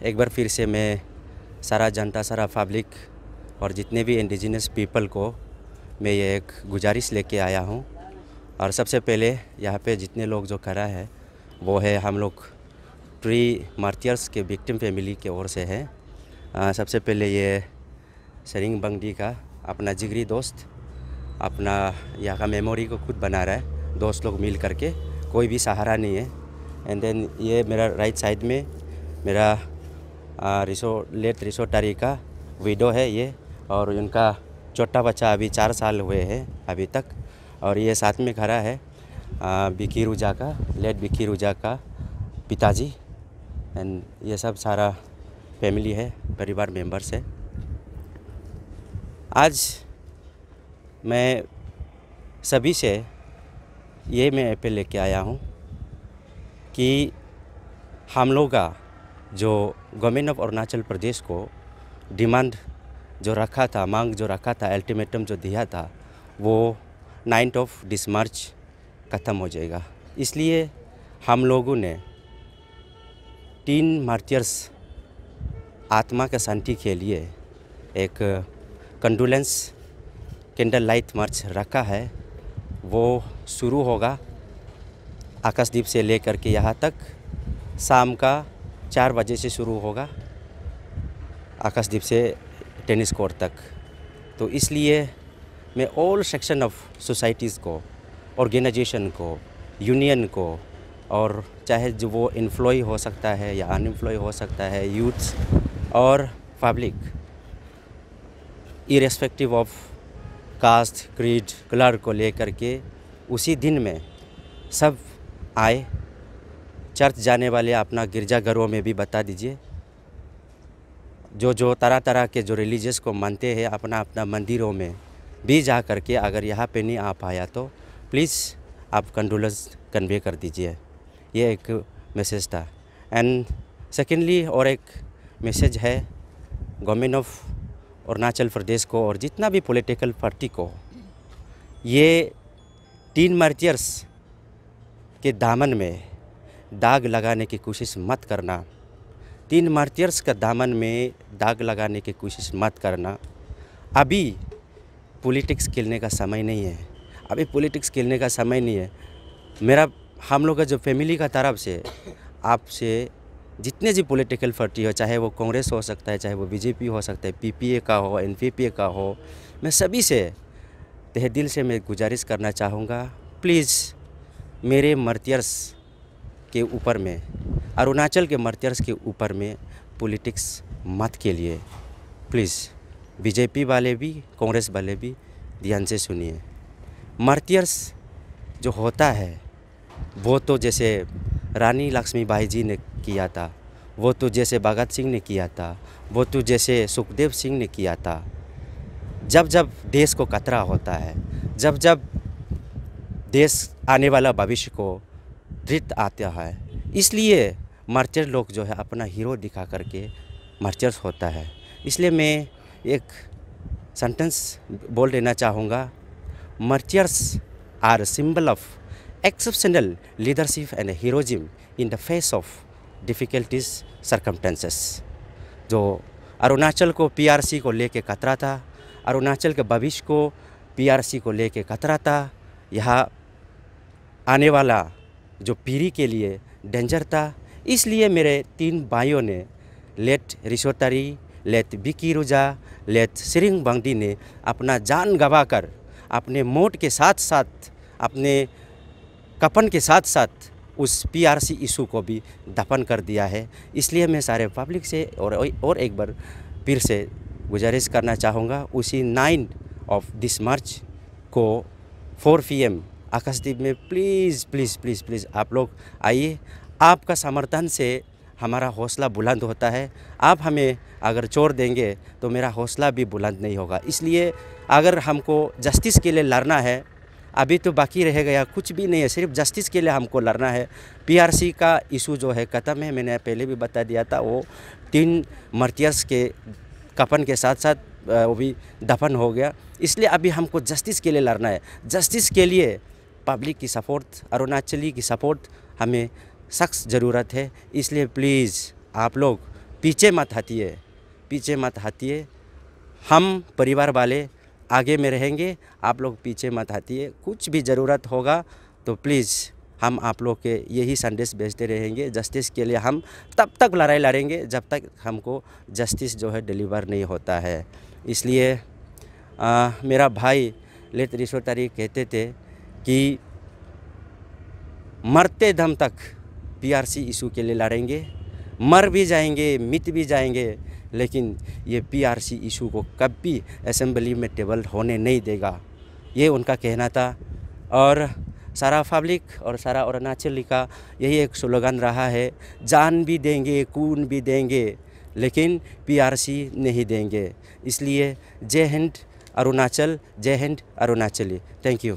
एक बार फिर से मैं सारा जनता, सारा पब्लिक और जितने भी इंडिजिनस पीपल को मैं ये एक गुजारिश लेके आया हूँ। और सबसे पहले यहाँ पे जितने लोग जो खड़ा है, वो है हम लोग ट्री मार्टियर्स के विक्टिम फैमिली के ओर से है। सबसे पहले ये सरिंग बंगडी का अपना जिगरी दोस्त, अपना यहाँ का मेमोरी को खुद बना रहा है, दोस्त लोग मिल करके, कोई भी सहारा नहीं है। एंड देन ये मेरा राइट साइड में मेरा रिसो, लेट रिसो टारी का विडो है ये, और उनका छोटा बच्चा अभी चार साल हुए हैं अभी तक, और ये साथ में खड़ा है बिकी रूजा का लेट बिकी रूजा का पिताजी एंड ये सब सारा फैमिली है, परिवार मेंबर्स है। आज मैं सभी से ये मैं अपील लेके आया हूँ कि हम लोग का जो गवर्नमेंट ऑफ़ अरुणाचल प्रदेश को डिमांड जो रखा था, मांग जो रखा था अल्टीमेटम जो दिया था, वो नाइन्थ ऑफ़ डिस मार्च ख़त्म हो जाएगा। इसलिए हम लोगों ने तीन मार्टियर्स आत्मा के शांति के लिए एक कंडोलेंस कैंडल लाइट मार्च रखा है। वो शुरू होगा आकाशदीप से लेकर के यहाँ तक। शाम का चार बजे से शुरू होगा आकाशदीप से टेनिस कोर्ट तक। तो इसलिए मैं ऑल सेक्शन ऑफ़ सोसाइटीज़ को ऑर्गेनाइजेशन को यूनियन को, और चाहे जो वो इन्फ्लॉय हो सकता है या अनएम्प्लॉय हो सकता है यूथ्स और public irrespective of caste creed colour को लेकर के उसी दिन में सब आए चर्च जाने वाले अपना गिरजाघरों में भी बता दीजिए। जो जो तरह तरह के जो रिलीजियस को मानते हैं, अपना अपना मंदिरों में भी जा कर के अगर यहाँ पे नहीं आ पाया तो प्लीज़ आप कंडोलेंस कन्वे कर दीजिए। ये एक मैसेज था। एंड सेकेंडली और एक मैसेज है गवर्नमेंट ऑफ़ अरुणाचल प्रदेश को और जितना भी पॉलिटिकल पार्टी को, ये तीन मार्टियर्स के दामन में दाग लगाने की कोशिश मत करना। तीन मार्टियर्स का दामन में दाग लगाने की कोशिश मत करना। अभी पॉलिटिक्स खेलने का समय नहीं है। अभी पॉलिटिक्स खेलने का समय नहीं है। मेरा, हम लोग का जो फैमिली का तरफ़ से, आपसे जितने भी पॉलिटिकल पार्टी हो, चाहे वो कांग्रेस हो सकता है, चाहे वो बीजेपी हो सकता है, पीपीए का हो एनपीपी का हो, मैं सभी से तह दिल से मैं गुजारिश करना चाहूँगा। प्लीज़, मेरे मर्तियर्स के ऊपर में, अरुणाचल के मर्तियर्स के ऊपर में पॉलिटिक्स मत के लिए प्लीज़ बीजेपी वाले भी, कांग्रेस वाले भी ध्यान से सुनिए। मर्तियर्स जो होता है, वो तो जैसे रानी लक्ष्मीबाई जी ने किया था, वो तो जैसे भगत सिंह ने किया था, वो तो जैसे सुखदेव सिंह ने किया था। जब जब देश को खतरा होता है, जब जब देश आने वाला भविष्य को दृढ़ आता है। इसलिए मर्चर लोग जो है अपना हीरो दिखा करके मर्चर्स होता है। इसलिए मैं एक सेंटेंस बोल देना चाहूँगा। Martyrs are symbol of exceptional leadership and heroism in the face of difficulties, circumstances. जो अरुणाचल को पीआरसी को लेके खतरा था अरुणाचल के भविष्य को पीआरसी को लेके खतरा था यह आने वाला जो पीढ़ी के लिए डेंजर था, इसलिए मेरे तीन भाइयों ने लेट रिशोतारी लेट बिकी रुजा लेट सिरिंग बांगडी ने अपना जान गवा कर अपने मोट के साथ साथ, अपने कपन के साथ साथ उस पीआरसी इशू को भी दफन कर दिया है। इसलिए मैं सारे पब्लिक से और और एक बार फिर से गुजारिश करना चाहूँगा, उसी नाइन ऑफ़ दिस मार्च को फोर पी एम आकाशदीप में प्लीज़ प्लीज़ प्लीज़ प्लीज़ आप लोग आइए। आपका समर्थन से हमारा हौसला बुलंद होता है। आप हमें अगर चोर देंगे तो मेरा हौसला भी बुलंद नहीं होगा। इसलिए अगर हमको जस्टिस के लिए लड़ना है, अभी तो बाकी रह गया, कुछ भी नहीं है, सिर्फ़ जस्टिस के लिए हमको लड़ना है। पीआरसी का इशू जो है, ख़त्म है। मैंने पहले भी बता दिया था, वो तीन मर्तियस के कफन के साथ साथ वो भी दफन हो गया। इसलिए अभी हमको जस्टिस के लिए लड़ना है। जस्टिस के लिए पब्लिक की सपोर्ट अरुणाचली की सपोर्ट हमें सख्त ज़रूरत है। इसलिए प्लीज़ आप लोग पीछे मत हटिए पीछे मत हटिए। हम परिवार वाले आगे में रहेंगे आप लोग पीछे मत हटिए। कुछ भी ज़रूरत होगा तो प्लीज़ हम आप लोग के यही संदेश भेजते रहेंगे। जस्टिस के लिए हम तब तक लड़ाई लड़ेंगे जब तक हमको जस्टिस जो है डिलीवर नहीं होता है। इसलिए आ, मेरा भाई लेत रिश्वत तारीख कहते थे कि मरते दम तक पीआरसी इशू के लिए लड़ेंगे। मर भी जाएँगे, मिट भी जाएँगे, लेकिन ये पीआरसी इशू को कभी असेंबली में टेबल होने नहीं देगा। ये उनका कहना था। और सारा पब्लिक और सारा अरुणाचल का यही एक स्लोगन रहा है, जान भी देंगे, खून भी देंगे, लेकिन पीआरसी नहीं देंगे। इसलिए जय हिंद अरुणाचल, जय हिंद अरुणाचली। Thank you